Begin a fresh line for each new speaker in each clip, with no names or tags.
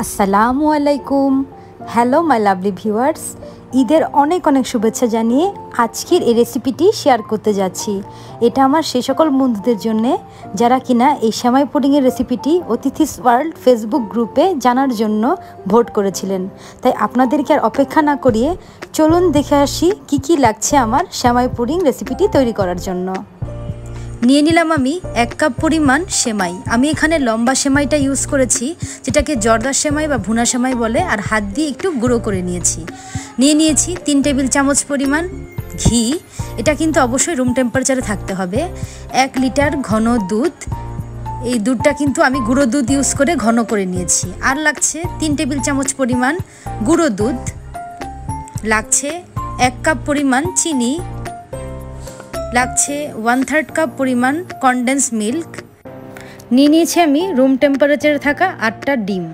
আসসালামু আলাইকুম। Hello my lovely viewers ঈদের অনেক অনেক শুভেচ্ছা জানিয়ে আজকের এই রেসিপিটি শেয়ার করতে যাচ্ছি। এটা আমার সে সকল বন্ধুদের জন্য, যারা কিনা এই শ্যামাই পুডিংয়ের রেসিপিটি অতিথিস ওয়ার্ল্ড ফেসবুক গ্রুপে জানার জন্য ভোট করেছিলেন। তাই আপনাদেরকে আর অপেক্ষা না করিয়ে চলুন দেখে আসি কি কি লাগছে আমার শ্যামাই পুডিং রেসিপিটি তৈরি করার জন্য। নিয়ে নিলাম আমি এক কাপ পরিমাণ সেমাই। আমি এখানে লম্বা সেমাইটা ইউজ করেছি, যেটাকে জর্দার সেমাই বা ভুনা সেমাই বলে, আর হাত দিয়ে একটু গুঁড়ো করে নিয়েছি। নিয়ে নিয়েছি তিন টেবিল চামচ পরিমাণ ঘি। এটা কিন্তু অবশ্যই রুম টেম্পারেচারে থাকতে হবে। এক লিটার ঘন দুধ। এই দুধটা কিন্তু আমি গুঁড়ো দুধ ইউজ করে ঘন করে নিয়েছি। আর লাগছে তিন টেবিল চামচ পরিমাণ গুঁড়ো দুধ। লাগছে এক কাপ পরিমাণ চিনি। লাগছে ওয়ান থার্ড কাপ পরিমাণ কনডেন্স মিল্ক নিয়ে নিয়েছি আমি রুম টেম্পারেচারে থাকা আটটা ডিম।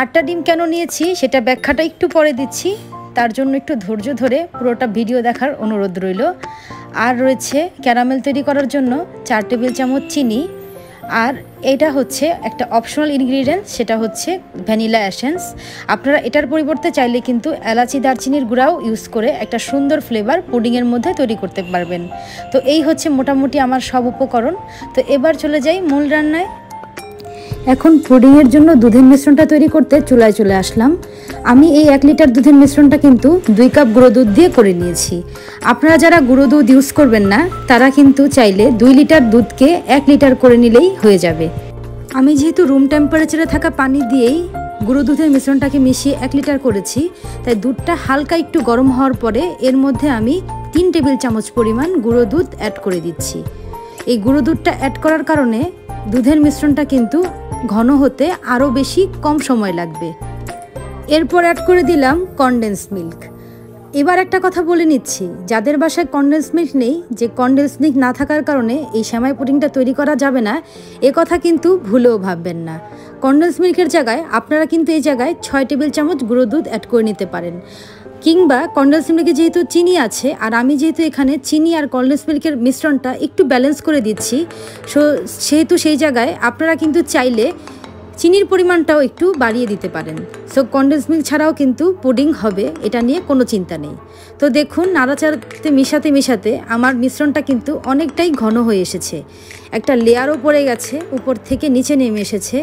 আটটা ডিম কেন নিয়েছি সেটা ব্যাখ্যাটা একটু পরে দিচ্ছি। তার জন্য একটু ধৈর্য ধরে পুরোটা ভিডিও দেখার অনুরোধ রইল। আর রয়েছে ক্যারামেল তৈরি করার জন্য চার টেবিল চামচ চিনি আর এটা হচ্ছে একটা অপশনাল ইনগ্রিডিয়েন্ট সেটা হচ্ছে ভ্যানিলা অ্যাসেন্স আপনারা এটার পরিবর্তে চাইলে কিন্তু এলাচি, দারচিনির গুঁড়াও ইউজ করে একটা সুন্দর ফ্লেভার পুডিংয়ের মধ্যে তৈরি করতে পারবেন। তো এই হচ্ছে মোটামুটি আমার সব উপকরণ। তো এবার চলে যাই মূল রান্নায়। এখন পুডিংয়ের জন্য দুধের মিশ্রণটা তৈরি করতে চুলায় চলে আসলাম। আমি এই এক লিটার দুধের মিশ্রণটা কিন্তু দুই কাপ গুঁড়ো দুধ দিয়ে করে নিয়েছি। আপনারা যারা গুঁড়ো দুধ ইউজ করবেন না, তারা কিন্তু চাইলে দুই লিটার দুধকে এক লিটার করে নিলেই হয়ে যাবে। আমি যেহেতু রুম টেম্পারেচারে থাকা পানি দিয়েই গুঁড়ো দুধের মিশ্রণটাকে মিশিয়ে এক লিটার করেছি, তাই দুধটা হালকা একটু গরম হওয়ার পরে এর মধ্যে আমি তিন টেবিল চামচ পরিমাণ গুঁড়ো দুধ অ্যাড করে দিচ্ছি। এই গুঁড়ো দুধটা অ্যাড করার কারণে দুধের মিশ্রণটা কিন্তু ঘন হতে আরও বেশি কম সময় লাগবে। এরপর অ্যাড করে দিলাম কনডেন্স মিল্ক এবার একটা কথা বলে নিচ্ছি, যাদের বাসায় কনডেন্স মিল্ক নেই, যে কনডেন্স মিল্ক না থাকার কারণে এই শ্যামাই পুডিংটা তৈরি করা যাবে না, এ কথা কিন্তু ভুলেও ভাববেন না। কনডেন্স মিল্কের জায়গায় আপনারা কিন্তু এই জায়গায় ছয় টেবিল চামচ গুঁড়ো দুধ অ্যাড করে নিতে পারেন। কিংবা কনডেন্স মিল্কে যেহেতু চিনি আছে, আর আমি যেহেতু এখানে চিনি আর কনডেন্স মিল্কের মিশ্রণটা একটু ব্যালেন্স করে দিচ্ছি, সো সেহেতু সেই জায়গায় আপনারা কিন্তু চাইলে চিনির পরিমাণটাও একটু বাড়িয়ে দিতে পারেন। সো কনডেন্স মিল্ক ছাড়াও কিন্তু পুডিং হবে, এটা নিয়ে কোনো চিন্তা নেই। তো দেখুন, নাড়াচাড়াতে মিশাতে মিশাতে আমার মিশ্রণটা কিন্তু অনেকটাই ঘন হয়ে এসেছে। একটা লেয়ারও পড়ে গেছে, উপর থেকে নিচে নেমে এসেছে।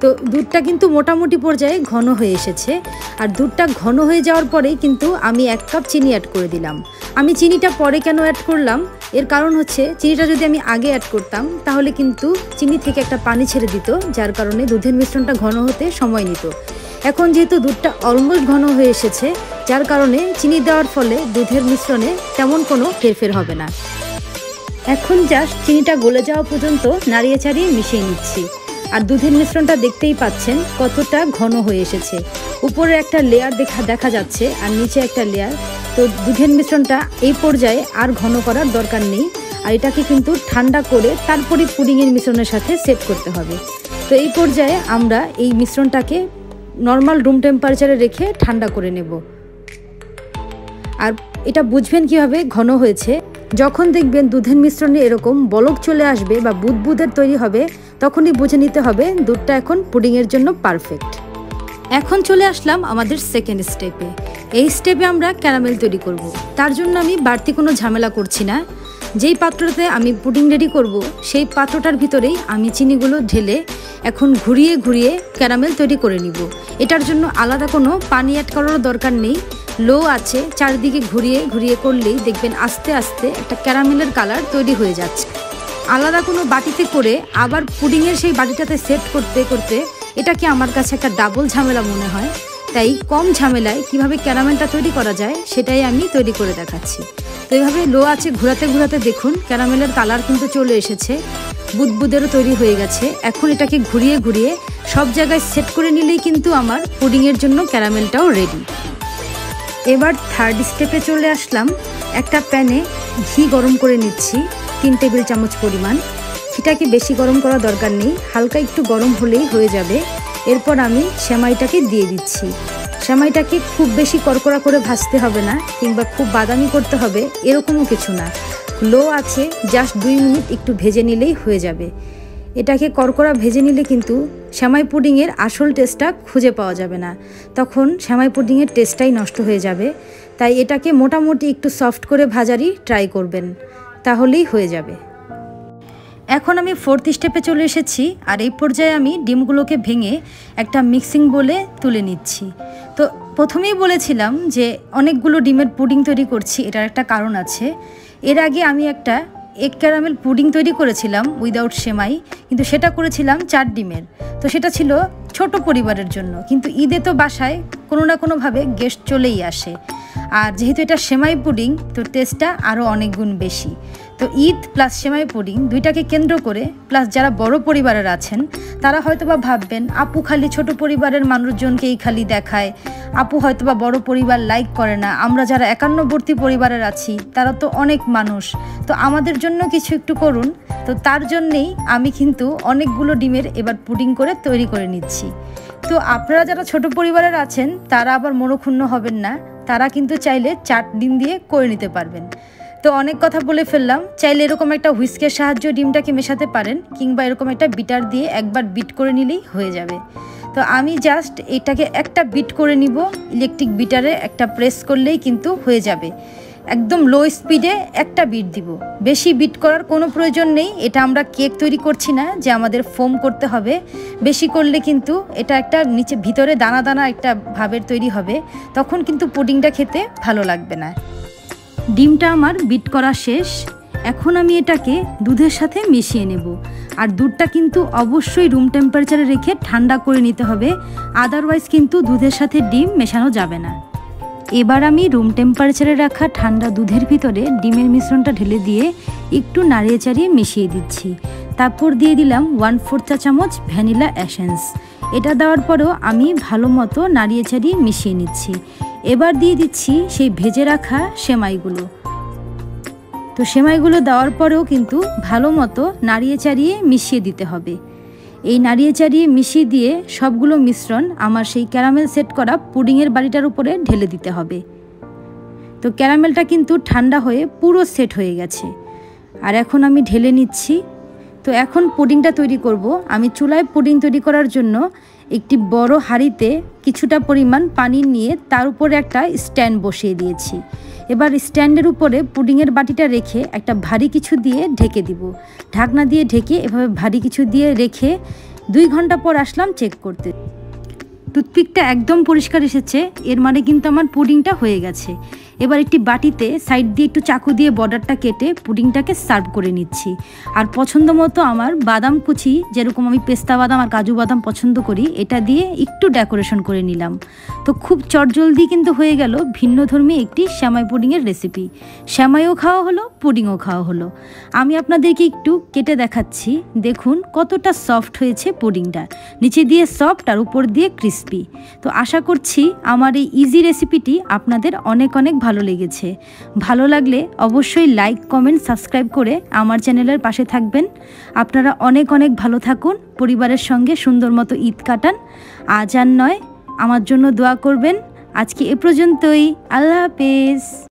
তো দুধটা কিন্তু মোটামুটি পর্যায়ে ঘন হয়ে এসেছে। আর দুধটা ঘন হয়ে যাওয়ার পরেই কিন্তু আমি এক কাপ চিনি অ্যাড করে দিলাম। আমি চিনিটা পরে কেন অ্যাড করলাম? এর কারণ হচ্ছে, চিনিটা যদি আমি আগে অ্যাড করতাম, তাহলে কিন্তু চিনি থেকে একটা পানি ছেড়ে দিত, যার কারণে দুধের মিশ্রণটা ঘন হতে সময় নিত। এখন যেহেতু দুধটা অলমোস্ট ঘন হয়ে এসেছে, যার কারণে চিনি দেওয়ার ফলে দুধের মিশ্রণে তেমন কোনো হেরফের হবে না। এখন জাস্ট চিনিটা গলে যাওয়া পর্যন্ত নাড়িয়ে চাড়িয়ে মিশিয়ে নিচ্ছি। আর দুধের মিশ্রণটা দেখতেই পাচ্ছেন কতটা ঘন হয়ে এসেছে। উপরে একটা লেয়ার দেখা দেখা যাচ্ছে আর নিচে একটা লেয়ার তো দুধের মিশ্রণটা এই পর্যায়ে আর ঘন করার দরকার নেই। আর এটাকে কিন্তু ঠান্ডা করে তারপরে পুডিংয়ের মিশ্রণের সাথে সেট করতে হবে। তো এই পর্যায়ে আমরা এই মিশ্রণটাকে নর্মাল রুম টেম্পারেচারে রেখে ঠান্ডা করে নেব। আর এটা বুঝবেন কীভাবে ঘন হয়েছে? যখন দেখবেন দুধের মিশ্রণে এরকম বলক চলে আসবে বা বুদবুদের তৈরি হবে তখনই বুঝে নিতে হবে দুধটা এখন পুডিংয়ের জন্য পারফেক্ট। এখন চলে আসলাম আমাদের সেকেন্ড স্টেপে এই স্টেপে আমরা ক্যারামেল তৈরি করব। তার জন্য আমি বাড়তি কোনো ঝামেলা করছি না। যেই পাত্রতে আমি পুডিং রেডি করব, সেই পাত্রটার ভিতরেই আমি চিনিগুলো ঢেলে এখন ঘুরিয়ে ঘুরিয়ে ক্যারামেল তৈরি করে নিব। এটার জন্য আলাদা কোনো পানি অ্যাড করার দরকার নেই। লো আছে, চারিদিকে ঘুরিয়ে ঘুরিয়ে করলেই দেখবেন আস্তে আস্তে একটা ক্যারামেলের কালার তৈরি হয়ে যাচ্ছে। আলাদা কোনো বাটিতে করে আবার পুডিংয়ের সেই বাটিটাতে সেট করতে করতে এটাকে আমার কাছে একটা ডাবল ঝামেলা মনে হয়। তাই কম ঝামেলায় কীভাবে ক্যারামেলটা তৈরি করা যায় সেটাই আমি তৈরি করে দেখাচ্ছি। তো এইভাবে লো আছে ঘোরাতে ঘোরাতে দেখুন, ক্যারামেলের কালার কিন্তু চলে এসেছে। বুদবুদেরও তৈরি হয়ে গেছে। এখন এটাকে ঘুরিয়ে ঘুরিয়ে সব জায়গায় সেট করে নিলেই কিন্তু আমার পুডিংয়ের জন্য ক্যারামেলটাও রেডি এবার থার্ড স্টেপে চলে আসলাম। একটা প্যানে ঘি গরম করে নিচ্ছি। তিন টেবিল চামচ পরিমাণ। ঘিটাকে বেশি গরম করা দরকার নেই, হালকা একটু গরম হলেই হয়ে যাবে। এরপর আমি সেমাইটাকে দিয়ে দিচ্ছি। সেমাইটাকে খুব বেশি কড়কড়া করে ভাজতে হবে না, কিংবা খুব বাদামি করতে হবে, এরকমও কিছু না। লো আছে, জাস্ট দুই মিনিট একটু ভেজে নিলেই হয়ে যাবে। এটাকে করকরা ভেজে নিলে কিন্তু শ্যামাই পুডিংয়ের আসল টেস্টটা খুঁজে পাওয়া যাবে না। তখন শ্যামাই পুডিংয়ের টেস্টটাই নষ্ট হয়ে যাবে। তাই এটাকে মোটামুটি একটু সফট করে ভাজারই ট্রাই করবেন। তাহলেই হয়ে যাবে। এখন আমি ফোর্থ স্টেপে চলে এসেছি, আর এই পর্যায়ে আমি ডিমগুলোকে ভেঙে একটা মিক্সিং বলে তুলে নিচ্ছি। তো প্রথমেই বলেছিলাম যে অনেকগুলো ডিমের পুডিং তৈরি করছি, এটার একটা কারণ আছে। এর আগে আমি একটা এক ক্যারামেল পুডিং তৈরি করেছিলাম উইদাউট সেমাই, কিন্তু সেটা করেছিলাম চার ডিমের। তো সেটা ছিল ছোট পরিবারের জন্য, কিন্তু ঈদে তো বাসায় কোনো না কোনোভাবে গেস্ট চলেই আসে। আর যেহেতু এটা সেমাই পুডিং, তো টেস্টটা আরও অনেক গুণ বেশি। তো ঈদ প্লাস সেমাই পুডিং দুইটাকে কেন্দ্র করে প্লাস যারা বড় পরিবারের আছেন, তারা হয়তো বা ভাববেন, আপু খালি ছোট পরিবারের মানুষজনকেই খালি দেখায়। আপু হয়তো বা বড় পরিবার লাইক করে না। আমরা যারা একান্নবর্তী পরিবারের আছি, তারা তো অনেক মানুষ। তো আমাদের জন্য কিছু একটু করুন। তো তার জন্যেই আমি কিন্তু অনেকগুলো ডিমের এবার পুডিং করে তৈরি করে নিচ্ছি। তো আপনারা যারা ছোট পরিবারের আছেন, তারা আবার মনোক্ষুণ্ণ হবেন না। তারা কিন্তু চাইলে চার ডিম দিয়ে করে নিতে পারবেন। তো অনেক কথা বলে ফেললাম, চাইলে এরকম একটা হুইস্কের সাহায্য ডিমটাকে মেশাতে পারেন, কিংবা এরকম একটা বিটার দিয়ে একবার বিট করে নিলেই হয়ে যাবে। তো আমি জাস্ট এটাকে একটা বিট করে নিব, ইলেকট্রিক বিটারে একটা প্রেস করলেই কিন্তু হয়ে যাবে। একদম লো স্পিডে একটা বিট দিব। বেশি বিট করার কোনো প্রয়োজন নেই। এটা আমরা কেক তৈরি করছি না, যে আমাদের ফোম করতে হবে। বেশি করলে কিন্তু এটা একটা নিচে ভিতরে দানা দানা একটা ভাবের তৈরি হবে। তখন কিন্তু পুডিংটা খেতে ভালো লাগবে না। ডিমটা আমার বিট করা শেষ। এখন আমি এটাকে দুধের সাথে মিশিয়ে নেব। আর দুধটা কিন্তু অবশ্যই রুম টেম্পারেচারে রেখে ঠান্ডা করে নিতে হবে। আদারওয়াইজ কিন্তু দুধের সাথে ডিম মেশানো যাবে না। এবার আমি রুম টেম্পারেচারে রাখা ঠান্ডা দুধের ভিতরে ডিমের মিশ্রণটা ঢেলে দিয়ে একটু নাড়িয়ে চাড়িয়ে মিশিয়ে দিচ্ছি। তারপর দিয়ে দিলাম ওয়ান ফোর চা চামচ ভ্যানিলা অ্যাসেন্স এটা দেওয়ার পরেও আমি ভালো মতো নাড়িয়ে চাড়িয়ে মিশিয়ে নিচ্ছি। এবার দিয়ে দিচ্ছি সেই ভেজে রাখা সেমাইগুলো। তো সেমাইগুলো দেওয়ার পরেও কিন্তু ভালো মতো নাড়িয়ে চাড়িয়ে মিশিয়ে দিতে হবে। এই নাড়িয়ে চাড়িয়ে মিশিয়ে দিয়ে সবগুলো মিশ্রণ আমার সেই ক্যারামেল সেট করা পুডিংয়ের বাড়িটার উপরে ঢেলে দিতে হবে। তো ক্যারামেলটা কিন্তু ঠান্ডা হয়ে পুরো সেট হয়ে গেছে। আর এখন আমি ঢেলে নিচ্ছি। তো এখন পুডিংটা তৈরি করব। আমি চুলায় পুডিং তৈরি করার জন্য একটি বড় হাঁড়িতে কিছুটা পরিমাণ পানি নিয়ে তার উপরে একটা স্ট্যান্ড বসিয়ে দিয়েছি। এবার স্ট্যান্ডের উপরে পুডিংয়ের বাটিটা রেখে একটা ভারী কিছু দিয়ে ঢেকে দিব। ঢাকনা দিয়ে ঢেকে এভাবে ভারী কিছু দিয়ে রেখে দুই ঘণ্টা পর আসলাম চেক করতে। টুথপিকটা একদম পরিষ্কার এসেছে, এর মানে কিন্তু আমার পুডিংটা হয়ে গেছে। এবার একটি বাটিতে সাইড দিয়ে একটু চাকু দিয়ে বর্ডারটা কেটে পুডিংটাকে সার্ভ করে নিচ্ছি। আর পছন্দ মতো আমার বাদাম কুচি, যেরকম আমি পেস্তা বাদাম আর কাজু বাদাম পছন্দ করি, এটা দিয়ে একটু ডেকোরেশন করে নিলাম। তো খুব চটজলদি কিন্তু হয়ে গেল ভিন্নধর্মী একটি শ্যামাই পুডিংয়ের রেসিপি। শ্যামাইও খাওয়া হলো, পুডিংও খাওয়া হলো। আমি আপনাদেরকে একটু কেটে দেখাচ্ছি, দেখুন কতটা সফট হয়েছে পুডিংটা। নিচে দিয়ে সফট আর উপর দিয়ে ক্রিস্পি। তো আশা করছি আমার এই ইজি রেসিপিটি আপনাদের অনেক অনেক ভালো লেগেছে। ভালো লাগলে অবশ্যই লাইক কমেন্ট সাবস্ক্রাইব করে আমার চ্যানেলের পাশে থাকবেন। আপনারা অনেক অনেক ভালো থাকুন, পরিবারের সঙ্গে সুন্দর মতো ঈদ কাটান। আজ আর নয়, আমার জন্য দোয়া করবেন। আজকে এ পর্যন্তই, আল্লাহ হাফেজ।